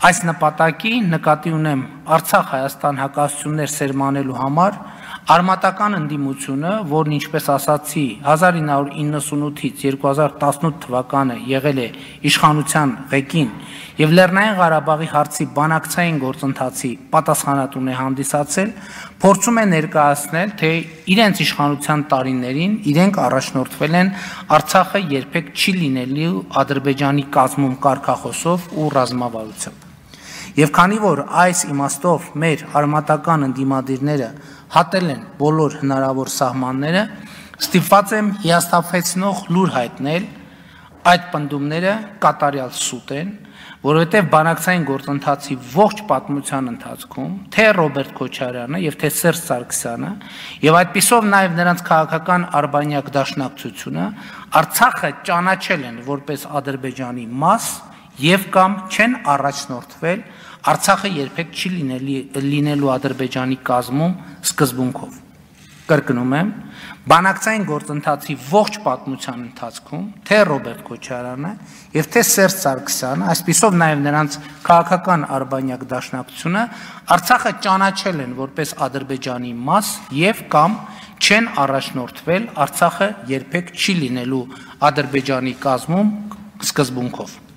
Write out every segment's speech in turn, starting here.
Այս նպատակի նկատի ունեմ Արցախ-Հայաստան հակասություններ սերմանելու համար արմատական ընդդիմությունը, որն ինչպես ասացի 1998-ից 2018 թվականը եղել է իշխանության ղեկին եւ Լեռնային Ղարաբաղի հարցի բանակցային գործընթացի պատասխանատուն է հանդիսացել, փորձում է ներկայացնել, թե իրենց իշխանության տարիներին իրենք առաջնորդվել են Արցախը երբեք չի լինելու Ադրբեջանի կազմում կարկախոսով ու ռազմավարությամբ։ Եվ քանի որ այս իմաստով մեր արմատական ընդդիմադիրները հատել են բոլոր հնարավոր սահմանները, ստիպված եմ հիաստափեցնող լուր հայտնել այդ պնդումները կատարյալ սուտ են, որովհետև բանակցային գործընթացի ողջ պատմության ընթացքում թե Ռոբերտ Քոչարյանը եւ թե Սերժ Սարգսյանը եւ այդպիսով նաեւ նրանց քաղաքական արբանյակ դաշնակցությունը Արցախը ճանաչել են որպես Ադրբեջանի մաս եւ կամ չեն առաջնորդվել Արցախը երբեք չի լինելի լինելու Ադրբեջանի կազմում սկզբունքով։ Կրկնում եմ, բանակցային գործընթացի ողջ պատմության ընթացքում թե Ռոբերտ Քոչարյանը եւ թե Սերժ Սարգսյանը, այսպիսով նաեւ նրանց քաղաքական արբանյակ դաշնակցությունը Արցախը ճանաչել են որպես Ադրբեջանի մաս եւ կամ չեն առաջնորդվել Արցախը երբեք չի լինելու Ադրբեջանի կազմում սկզբունքով։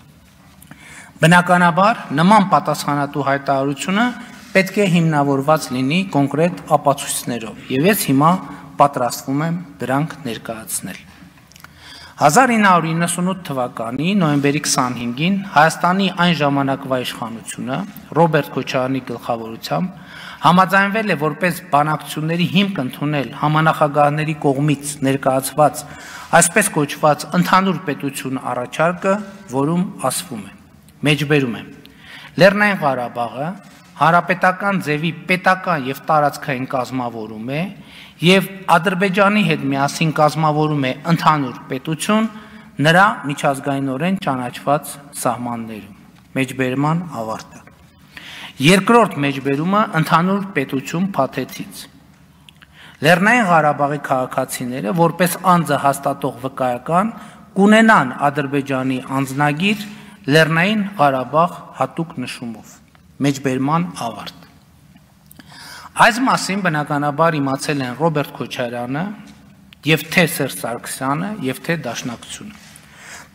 Բնականաբար նման պատասխանատու հայտարարությունը պետք է հիմնավորված լինի կոնկրետ ապացույցներով, եւ ես հիմա պատրաստվում եմ դրանք ներկայացնել։ 1998 թվականի նոյեմբերի 25-ին Հայաստանի այն ժամանակվա իշխանությունը Ռոբերտ Քոչարյանի գլխավորությամբ համաձայնվել է որպես բանակցությունների հիմք ընդունել համանախագահների կողմից ներկայացված այսպես կոչված ընդհանուր պետություն առաջարկը, որում ասվում է մեջբերում եմ։ Լեռնային Ղարաբաղը հարապետական ձևի պետական եւ տարածքային կազմավորում է եւ Ադրբեջանի հետ միասին կազմավորում է ընդհանուր պետություն նրա միջազգայինորեն ճանաչված սահմաններում։ Մեջբերման ավարտը։ Երկրորդ մեջբերումը ընդհանուր պետություն փաթեթից։ Լեռնային Ղարաբաղի քաղաքացիները որպես անձը հաստատող վկայական կունենան Ադրբեջանի անձնագիր Լեռնային Ղարաբաղ հատուկ նշումով մեջբերման ավարտ Այս մասին բնականաբար իմացել են Ռոբերտ Քոչարյանը եւ թե Սերժ Սարգսյանը եւ թե Դաշնակցությունը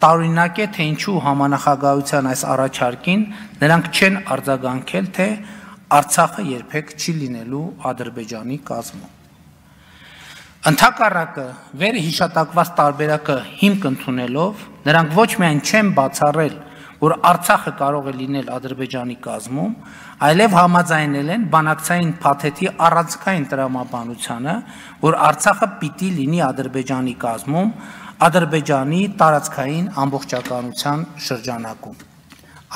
Տարօրինակ է թե ինչու համանախագահության այս առաջարկին նրանք չեն արձագանքել թե Արցախը երբեք չի լինելու Ադրբեջանի կազմում Ընթակառակը վերը հիշատակված տարբերակը հիմք ընդունելով նրանք ոչ միայն չեն բացառել որ Արցախը կարող է լինել Ադրբեջանի կազմում, այլև համաձայնել են բանակցային փաթեթի առանցքային տրամաբանությանը, որ Արցախը պիտի լինի Ադրբեջանի կազմում, Ադրբեջանի տարածքային ամբողջականության շրջանակում։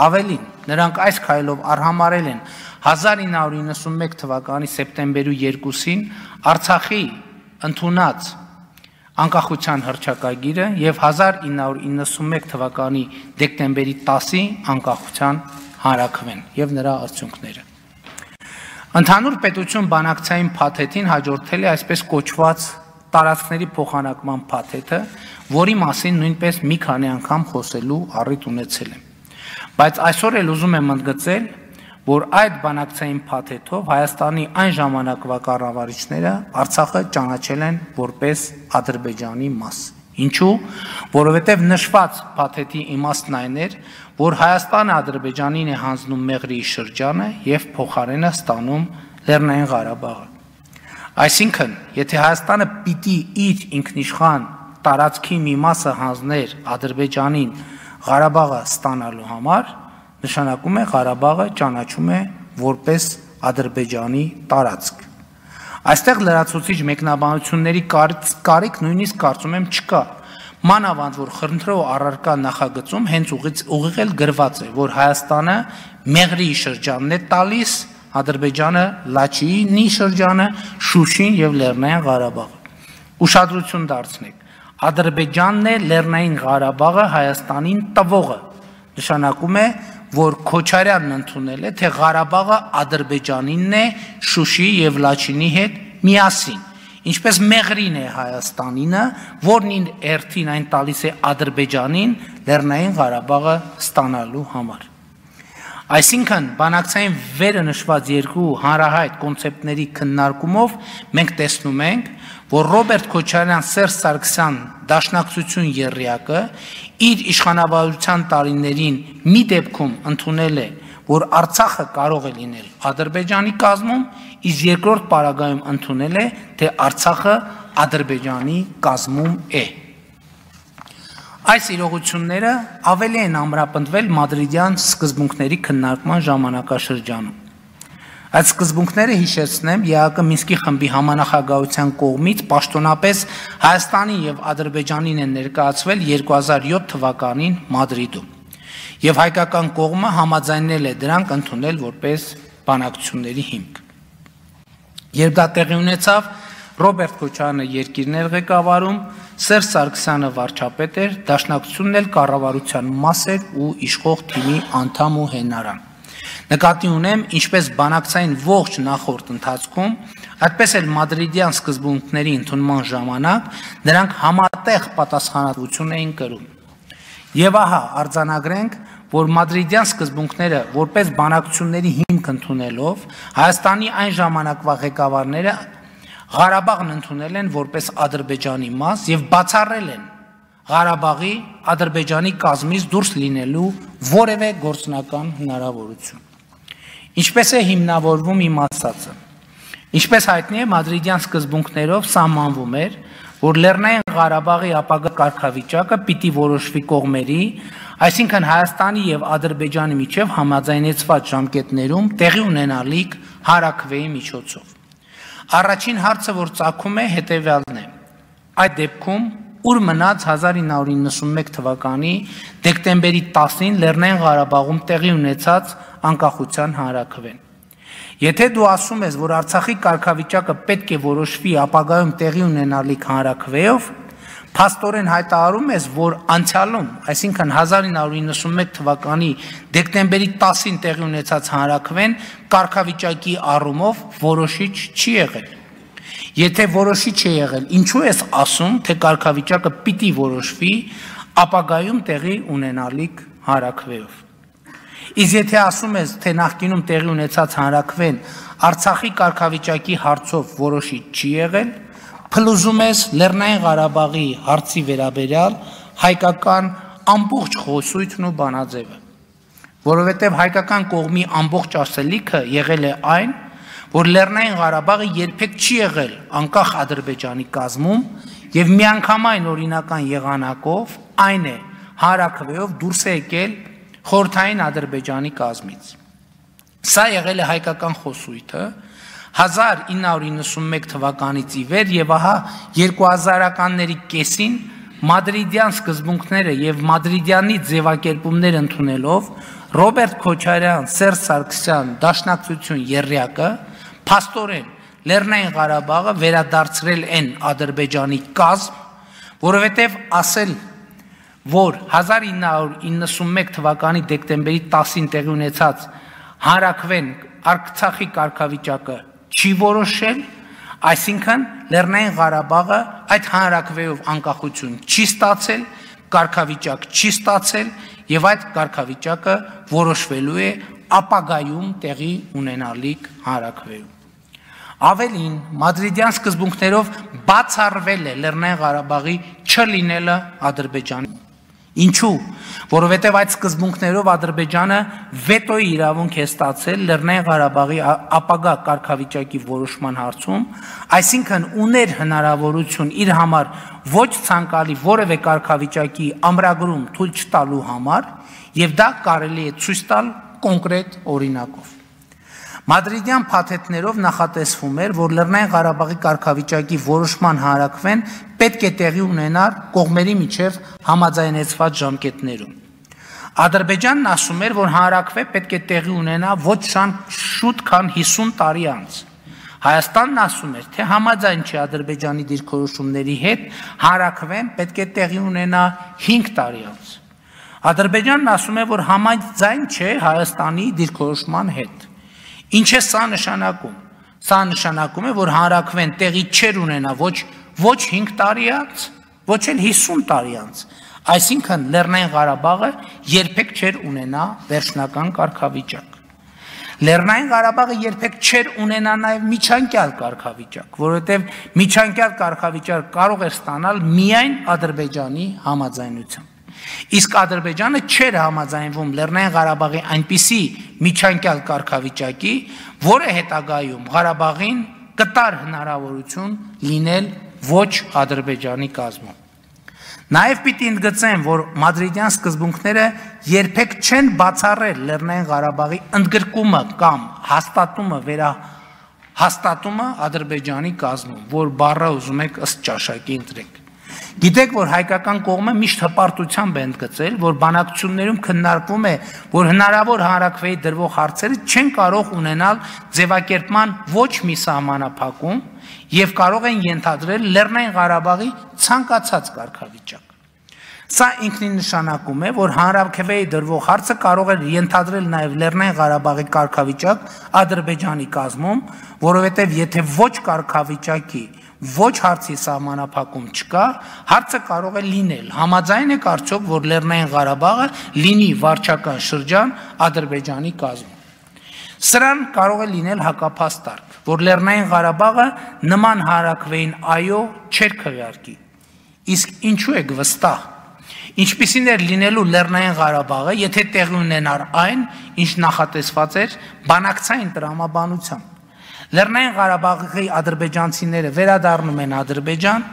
Ավելին, նրանք այս քայլով արհամարել են 1991 թվականի սեպտեմբերի 2-ին Արցախի ընդունած անկախության հռչակագիրը եւ 1991 թվականի դեկտեմբերի 10-ի անկախության հանրակրվեն եւ նրա արդյունքները։ Ընդհանուր պետություն բանակցային փաթեթին հաջորդել է այսպես կոչված տարածքների փոխանակման փաթեթը, որի մասին նույնպես մի քանի անգամ խոսելու առիթ ունեցել եմ։ Բայց այսօր էլ ուզում եմ ընդգծել, որ այդ բանակցային փաթեթով Հայաստանի այն ժամանակվա կառավարիչները Արցախը ճանաչել են որպես Ադրբեջանի մաս։ Ինչու? Որովհետև նշված փաթեթի իմաստն այն էր, որ Հայաստանը Ադրբեջանին է հանձնում Մեղրիի շրջանը եւ փոխարենը ստանում Լեռնային Ղարաբաղը։ Այսինքն, եթե Հայաստանը պիտի իր ինքնիշխան տարածքի մի մասը հանձներ Ադրբեջանին Ղարաբաղը ստանալու համար, նշանակում է Ղարաբաղը ճանաչում է որպես Ադրբեջանի տարածք։ Այստեղ լրացուցիչ մեկնաբանությունների կարիք նույնիսկ կարծում եմ չկա։ Մանավանդ որ խնդրով առարկա նախագծում հենց ուղիղ ուղիղել գրված է, որ Հայաստանը Մեղրիի շրջանն է տալիս, Ադրբեջանը Լաչիի շրջանը, Շուշին եւ Լեռնային Ղարաբաղը։ Ուշադրություն դարձնեք։ Ադրբեջանն է Լեռնային Ղարաբաղը Հայաստանին տվողը։ Նշանակում է, որ Քոչարյանն ընդունել է, թե Ղարաբաղը Ադրբեջանինն է Շուշի եւ Լաչինի հետ միասին։ Ինչպես Մեղրին է Հայաստանինը, որն ին երթին այն տալիս է Ադրբեջանին Լեռնային Ղարաբաղը ստանալու համար։ Այսինքն, բանակցային վերը նշված երկու հանրահայտ կոնցեպտների քննարկումով մենք տեսնում ենք, որ Ռոբերտ Քոչարյան Սերժ Սարգսյան Դաշնակցություն երրյակը իր իշխանավարության տարիներին մի դեպքում ընդունել է, որ Արցախը կարող է լինել Ադրբեջանի կազմում, իսկ երկրորդ պարագայում ընդունել է, թե Արցախը Ադրբեջանի կազմում է։ Այս իրողությունները ավելի են ամրապնդվել մադրիդյան սկզբունքների քննարկման ժամանակաշրջանում։ Այդ սկզբունքները հիշեցնեմ ԵԱԿ Մինսկի խմբի համանախագահության կողմից պաշտոնապես Հայաստանի եւ Ադրբեջանին են ներկայացվել 2007 թվականին Մադրիդում։ Եվ հայկական կողմը համաձայնել է դրանք ընդունել որպես բանակցությունների հիմք։ Երբ դա տեղի ունեցավ, Ռոբերտ Քոչարյանը երկիրներ ղեկավարում, Սերժ Սարգսյանը վարչապետ էր, Դաշնակցությունն էլ կառավարության մաս էր ու իշխող թիմի անդամ ու հենարան։ Նկատի ունեմ, ինչպես բանակցային ողջ նախորդ ընթացքում, այդպես էլ մադրիդյան սկզբունքների ընդունման ժամանակ նրանք համատեղ պատասխանատվություն էին կրում։ Եվ ահա արձանագրենք, որ մադրիդյան սկզբունքները որպես բանակցությունների հիմք ընդունելով Հայաստանի այն ժամանակվա ղեկավարները Ղարաբաղն ընդունել են որպես Ադրբեջանի մաս եւ բացառել են Ղարաբաղի Ադրբեջանի կազմից դուրս լինելու որևէ գործնական հնարավորություն։ Ինչպես է հիմնավորվում իմ ասածը։ Ինչպես հայտնի է, մադրիդյան սկզբունքներով սահմանվում էր, որ Լեռնային Ղարաբաղի ապագա կարգավիճակը պիտի որոշվի կողմերի, այսինքն Հայաստանի եւ Ադրբեջանի միջև համաձայնեցված ժամկետներում տեղի ունենալիք հարակվեի միջոցով։ Առաջին հարցը, որ ցակում է, հետեւյալն է։ Այդ դեպքում ուր մնաց 1991 թվականի դեկտեմբերի 10-ին Լեռնային Ղարաբաղում տեղի ունեցած անկախության հանրակրվեն։ Եթե դու ասում ես, որ Արցախի կարգավիճակը պետք է որոշվի ապագայում տեղի ունենալիք հանրակրվեով, Փաստորեն հայտարարում ես, որ անցյալում, այսինքն 1991 թվականի դեկտեմբերի 10-ին տեղի ունեցած հանրակրվեն կարգավիճակի առումով որոշիչ չի եղել։ Եթե որոշիչ է եղել, ինչու ես ասում, թե կարգավիճակը պիտի որոշվի ապագայում տեղի ունենալիք հանրակրվեով։ Իսկ եթե ասում ես, թե նախկինում տեղի ունեցած հանրակրվեն Արցախի կարգավիճակի հարցով որոշիչ չի եղել, փլուզում ես Լեռնային Ղարաբաղի հարցի վերաբերյալ հայկական ամբողջ խոսույթն ու բանաձևը, որովհետև հայկական կողմի ամբողջ ասելիքը եղել է այն, որ Լեռնային Ղարաբաղը երբեք չի եղել անկախ Ադրբեջանի կազմում եւ միանգամայն օրինական եղանակով այն է հարակվեով դուրս է եկել խորթային Ադրբեջանի կազմից։ Սա եղել է հայկական խոսույթը, 1991 թվականից ի վեր եւ ահա 2000-ականների կեսին մադրիդյան սկզբունքները եւ մադրիդյանի ձևակերպումներ ընդունելով Ռոբերտ Քոչարյան, Սերժ Սարգսյան, Դաշնակցություն Երրյակը փաստորեն Լեռնային Ղարաբաղը վերադարձրել են Ադրբեջանի կազմ, որովհետև ասել, որ 1991 թվականի դեկտեմբերի 10-ին տեղի ունեցած հարակվեն Արցախի կարգավիճակը չի որոշել, այսինքն Լեռնային Ղարաբաղը այդ հանրակրվեով անկախություն չի ստացել, կարգավիճակ չի ստացել եւ այդ կարգավիճակը որոշվելու է ապագայում տեղի ունենալիք հանրակրվեում։ Ավելին, մադրիդյան սկզբունքներով բացառվել է Լեռնային Ղարաբաղի չլինելը Ադրբեջանի Ինչու? Որովհետև այդ սկզբունքներով Ադրբեջանը վետոյի իրավունք է ստացել Լեռնային Ղարաբաղի ապագա կարգավիճակի որոշման հարցում, այսինքն ուներ հնարավորություն իր համար ոչ ցանկալի որևէ կարգավիճակի ամրագրում թույլ չտալու համար, եւ դա կարելի է ցույց տալ կոնկրետ օրինակով։ Մադրիդյան փաթեթներով նախատեսվում էր, որ Լեռնային Ղարաբաղի կարգավիճակի որոշման հարակվեն պետք է տեղի ունենար կողմերի միջև համաձայնեցված ժամկետներում։ Ադրբեջանն ասում էր, որ հարակվե պետք է տեղի ունենա ոչ շան շուտ քան 50 տարի անց։ Հայաստանն ասում էր, թե համաձայն չի Ադրբեջանի դիրքորոշումների հետ, հարակվեն պետք է տեղի ունենա 5 տարի անց։ Ադրբեջանն ասում է, որ համաձայն չէ Հայաստանի դիրքորոշման հետ։ Ինչ է սա նշանակում։ Սա նշանակում է, որ հանրակվեն տեղի չեր ունենա ոչ ոչ 5 տարի անց, ոչ էլ 50 տարի անց, Այսինքն Լեռնային Ղարաբաղը երբեք չէր ունենա վերջնական կարգավիճակ։ Լեռնային Ղարաբաղը երբեք չէր ունենա նաև միջանկյալ կարգավիճակ, որովհետև միջանկյալ կարգավիճակ կարող էր ստանալ միայն Ադրբեջանի համաձայնությամբ։ Իսկ Ադրբեջանը չէր համաձայնվում Լեռնային Ղարաբաղի այնպիսի միջանկյալ կարգավիճակի, որը հետագայում Ղարաբաղին կտար հնարավորություն լինել ոչ Ադրբեջանի կազմում։ Նաև պիտի ընդգծեմ, որ մադրիդյան սկզբունքները երբեք չեն բացառել Լեռնային Ղարաբաղի ընդգրկումը կամ հաստատումը վերա հաստատումը Ադրբեջանի կազմում, որ բառը ուզում եք ըստ ճաշակի ընտրեք։ Գիտեք, որ հայկական կողմը միշտ հպարտությամբ է ընդգծել, որ բանակցություններում քննարկվում է, որ հնարավոր հանրակրվեի դրվող հարցերը չեն կարող ունենալ ձևակերպման ոչ մի սահմանափակում եւ կարող են ենթադրել Լեռնային Ղարաբաղի ցանկացած կարգավիճակ։ Սա ինքնին նշանակում է, որ հանրակրվեի դրվող հարցը կարող է ենթադրել նաև Լեռնային Ղարաբաղի կարգավիճակ Ադրբեջանի կազմում, որովհետև եթե ոչ կարգավիճակի ոչ հարցի սահմանափակում չկա, հարցը կարող է լինել։ Համաձայն եք արդյոք, որ Լեռնային Ղարաբաղը լինի վարչական շրջան Ադրբեջանի կազմում։ Սրան կարող է լինել հակափաստարկ, որ Լեռնային Ղարաբաղը նման հարակվեին այո չեր քվեարկի։ Իսկ ինչու եք վստահ։ Ինչպիսին էր լինելու Լեռնային Ղարաբաղը, եթե տեղի ունենար այն, ինչ նախատեսված էր բանակցային տրամաբանությամբ։ Լեռնային Ղարաբաղի ադրբեջանցիները վերադառնում են Ադրբեջան,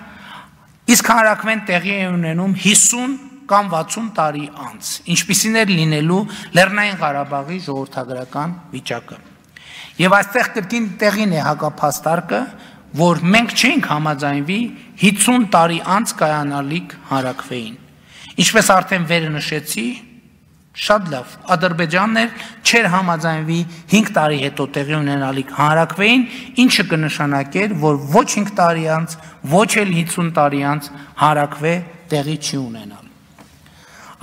իսկ հանրակվեն տեղի է ունենում 50 կամ 60 տարի անց, ինչպիսին էր լինելու Լեռնային Ղարաբաղի ժողովրդագրական վիճակը։ Եվ այստեղ կրկին տեղին է հակափաստարկը, որ մենք չենք համաձայնվի 50 տարի անց կայանալիք հանրակվեին։ Ինչպես արդեն վերը նշեցի, Շատ լավ։ Ադրբեջանն էլ չէր համաձայնվի 5 տարի հետո տեղի ունենալիք հանրակրվեին, ինչը կնշանակեր, որ ոչ 5 տարի անց, ոչ էլ 50 տարի անց հանրակրվե տեղի չի ունենալ։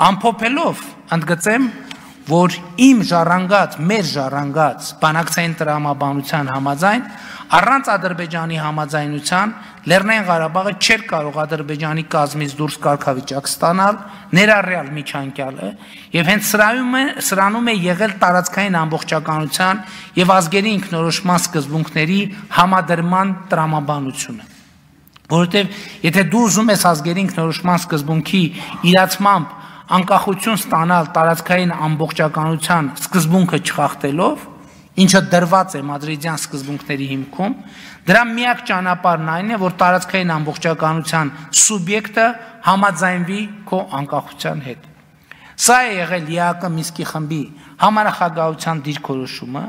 Ամփոփելով, ընդգծեմ, որ իմ ժառանգած, մեր ժառանգած բանակցային տրամաբանության համաձայն Առանց Ադրբեջանի համաձայնության Լեռնային Ղարաբաղը չէր կարող Ադրբեջանի կազմից դուրս կարգավիճակ ստանալ, ներառյալ միջանկյալը, եւ հենց սրանում է սրանում է եղել տարածքային ամբողջականության եւ ազգերի ինքնորոշման սկզբունքների համադրման տրամաբանությունը որովհետև եթե դու ուզում ես ազգերի ինքնորոշման սկզբունքի իրացմամբ անկախություն ստանալ տարածքային ամբողջականության սկզբունքը չխախտելով, ինչը դրված է մադրիդյան սկզբունքների հիմքում, դրա միակ ճանապարհն այն է, որ տարածքային ամբողջականության սուբյեկտը համաձայնվի քո անկախության հետ։ Սա է եղել ԵԱԿ Միսկի խմբի համանախագահության դիրքորոշումը,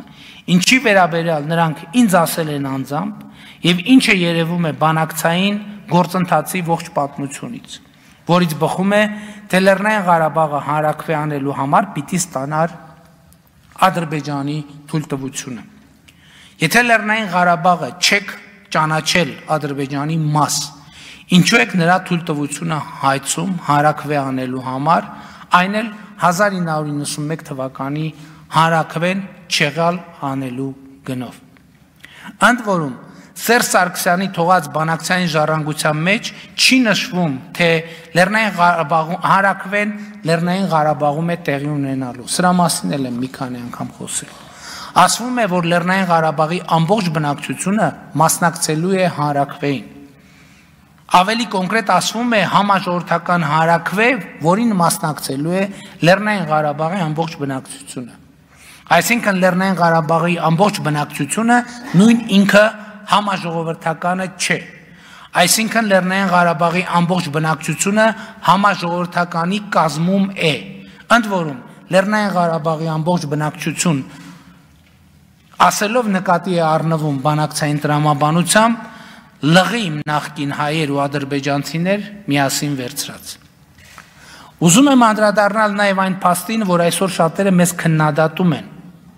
ինչի վերաբերյալ նրանք ինձ ասել են անձամբ եւ ինչը երևում է բանակցային գործընթացի ողջ պատմությունից, որից բխում է, թե Լեռնային Ղարաբաղը հանրակրվե անելու համար պիտի ստանար Ադրբեջանի թույլտվությունը։ Եթե Լեռնային Ղարաբաղը չեք ճանաչել Ադրբեջանի մաս, ինչու եք նրա թույլտվությունը հայցում հանրակրվե անելու համար, այն էլ 1991 թվականի հանրակրվեն չեղալ անելու գնով։ Ընդ որում Սերժ Սարգսյանի թողած բանակցային ժառանգության մեջ չի նշվում, թե Լեռնային Ղարաբաղում հարակվեն Լեռնային Ղարաբաղում է տեղի ունենալու։ Սրա մասին էլ եմ մի քանի անգամ խոսել։ Ասվում է, որ Լեռնային Ղարաբաղի ամբողջ բնակչությունը մասնակցելու է հարակվեին։ Ավելի կոնկրետ ասվում է համաժողովրդական հարակվե, որին մասնակցելու է Լեռնային Ղարաբաղի ամբողջ բնակչությունը։ Այսինքն Լեռնային Ղարաբաղի ամբողջ բնակչությունը նույն ինքը համաժողովրդականը չէ։ Այսինքն Լեռնային Ղարաբաղի ամբողջ բնակչությունը համաժողովրդականի կազմում է։ Ընդ որում Լեռնային Ղարաբաղի ամբողջ բնակչություն ասելով նկատի է առնվում բանակցային տրամաբանությամբ լղի նախկին հայեր ու ադրբեջանցիներ միասին վերցրած։ Ուզում եմ անդրադառնալ նաև այն փաստին, որ այսօր շատերը մեզ քննադատում են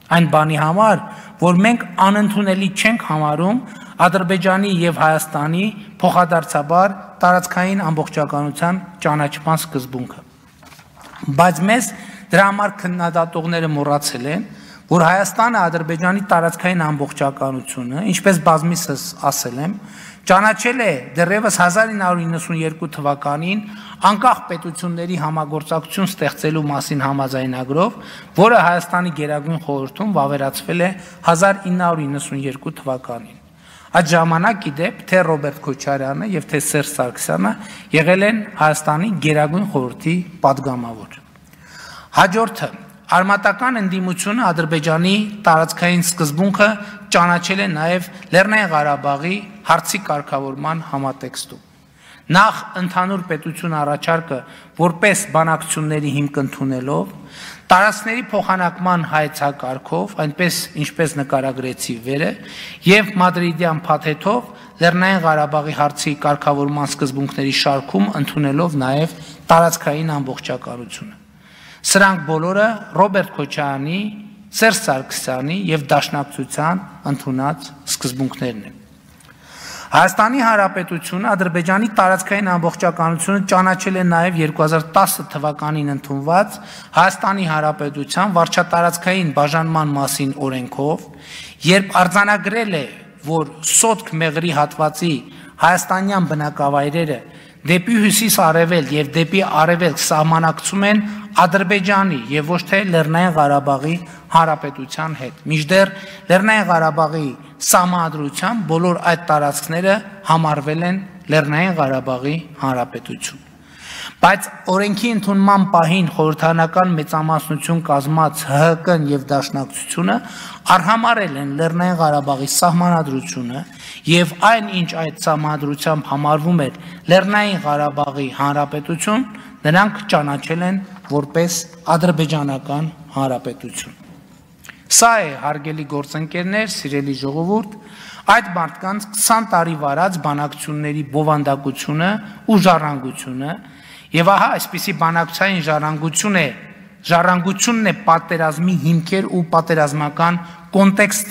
այն բանի համար, որ մենք անընդունելի չենք համարում Ադրբեջանի եւ Հայաստանի փոխադարձաբար տարածքային ամբողջականության ճանաչման սկզբունքը։ Բայց մեզ դրա համար քննադատողները մոռացել են, որ Հայաստանը Ադրբեջանի տարածքային ամբողջականությունը, ինչպես բազմիցս ասել եմ, ճանաչել է դեռևս 1992 թվականին անկախ պետությունների համագործակցություն ստեղծելու մասին համաձայնագրով, որը Հայաստանի Գերագույն խորհրդում վավերացվել է 1992 թվականին։ Այդ ժամանակ իդեպ թե Ռոբերտ Քոչարյանը եւ թե Սերժ Սարգսյանը եղել են Հայաստանի Գերագույն խորհրդի падգամավոր։ Հաջորդը. Արմատական ընդդիմությունը Ադրբեջանի տարածքային սկզբունքը ճանաչել է նաեւ Լեռնային Ղարաբաղի հարցի կարգավորման համատեքստում։ Նախ ընդհանուր պետություն առաջարկը որպես բանակցությունների հիմք ընդունելով, տարածքների փոխանակման հայցակարգով, այնպես ինչպես նկարագրեցի վերը, եւ Մադրիդյան փաթեթով Լեռնային Ղարաբաղի հարցի կարգավորման սկզբունքների շարքում ընդունելով նաև տարածքային ամբողջականությունը։ Սրանք բոլորը Ռոբերտ Քոչարյանի, Սերժ Սարգսյանի եւ Դաշնակցության ընդունած սկզբունքներն են։ Հայաստանի Հանրապետությունը Ադրբեջանի տարածքային ամբողջականությունը ճանաչել է նաև 2010 թվականին ընդունված Հայաստանի Հանրապետության վարչատարածքային բաժանման մասին օրենքով, երբ արձանագրել է, որ Սոտք մեղրի հատվածի հայաստանյան բնակավայրերը դեպի հյուսիս արևել եւ դեպի արևելք սահմանակցում են Ադրբեջանի եւ ոչ թե Լեռնային Ղարաբաղի Հանրապետության հետ։ Միջդեռ Լեռնային Ղարաբաղի սահմանադրությամբ բոլոր այդ տարածքները համարվել են Լեռնային Ղարաբաղի Հանրապետություն։ Բայց օրենքի ընդունման պահին խորհրդանական մեծամասնություն կազմած ՀՀԿ-ն եւ Դաշնակցությունը արհամարել են Լեռնային Ղարաբաղի սահմանադրությունը եւ այն ինչ այդ սահմանադրությամբ համարվում էր Լեռնային Ղարաբաղի Հանրապետություն, նրանք ճանաչել են որպես ադրբեջանական հանրապետություն։ Սա է հարգելի գործընկերներ, սիրելի ժողովուրդ, այդ մարդկանց 20 տարի վարած բանակցությունների բովանդակությունը ու ժառանգությունը եւ ահա այսպիսի բանակցային ժառանգություն է ժառանգությունն է պատերազմի հիմքեր ու պատերազմական կոնտեքստ